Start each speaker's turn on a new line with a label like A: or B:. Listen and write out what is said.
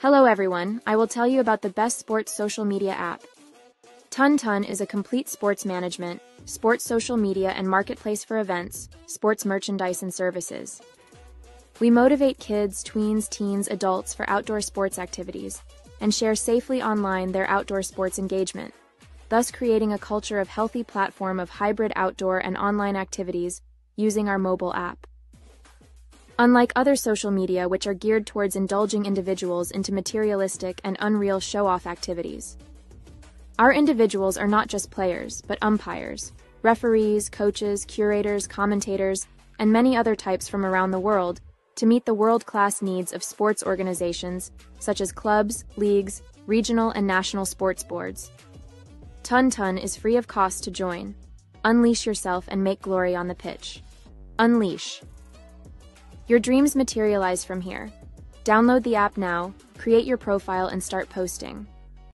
A: Hello everyone, I will tell you about the best sports social media app. TunnTunn is a complete sports management, sports social media and marketplace for events, sports merchandise and services. We motivate kids, tweens, teens, adults for outdoor sports activities and share safely online their outdoor sports engagement, thus creating a culture of healthy platform of hybrid outdoor and online activities using our mobile app. Unlike other social media which are geared towards indulging individuals into materialistic and unreal show-off activities. Our individuals are not just players, but umpires, referees, coaches, curators, commentators, and many other types from around the world to meet the world-class needs of sports organizations such as clubs, leagues, regional and national sports boards. TunnTunn is free of cost to join. Unleash yourself and make glory on the pitch. Unleash. Your dreams materialize from here. Download the app now, create your profile and start posting.